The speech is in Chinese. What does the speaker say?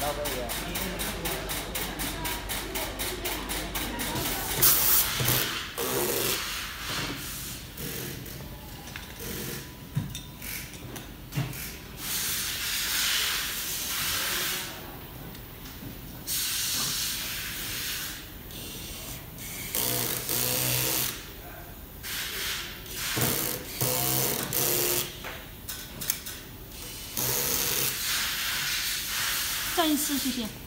到这里。谢谢。